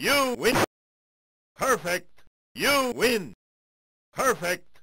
You win. Perfect. You win. Perfect.